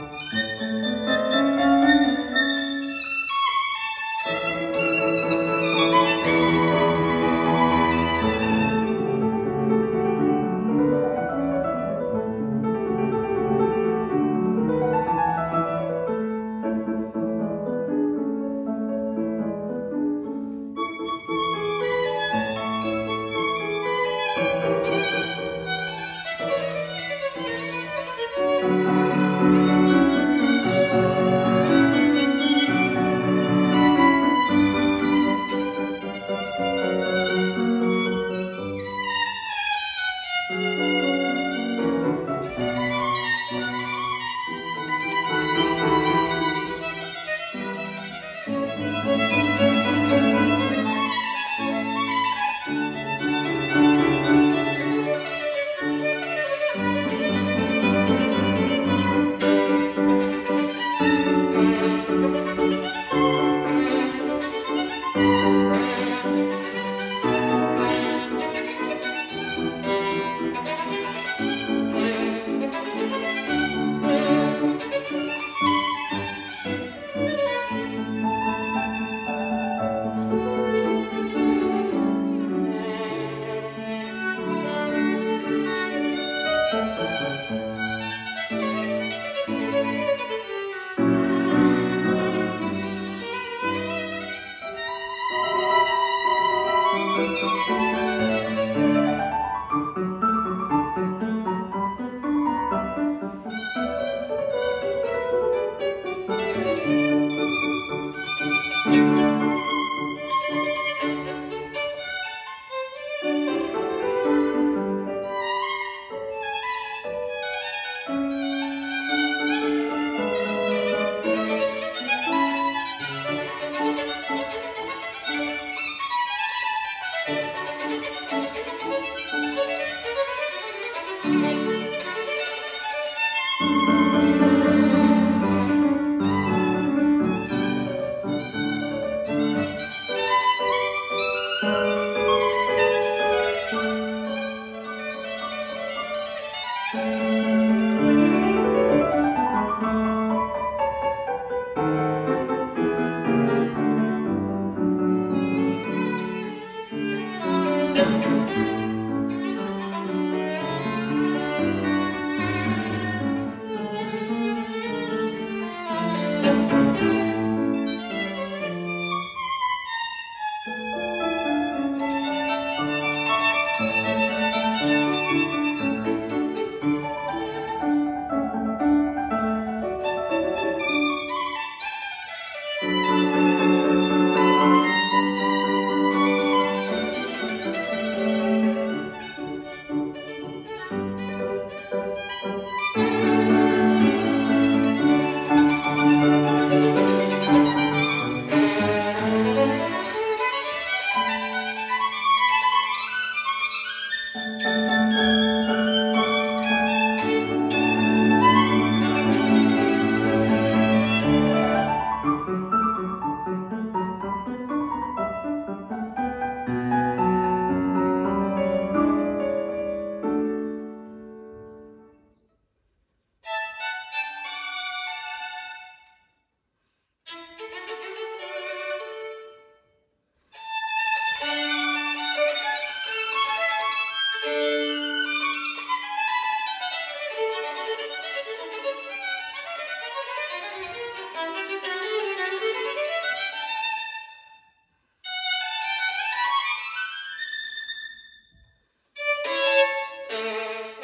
Música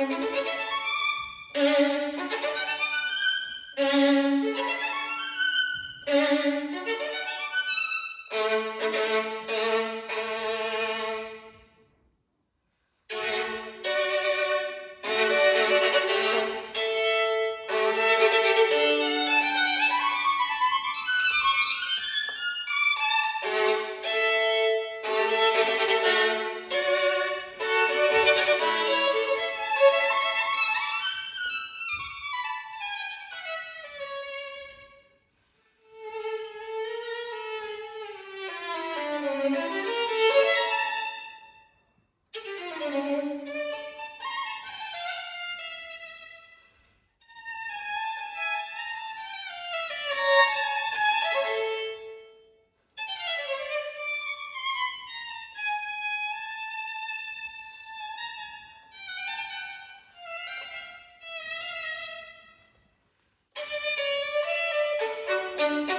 Thank you. Música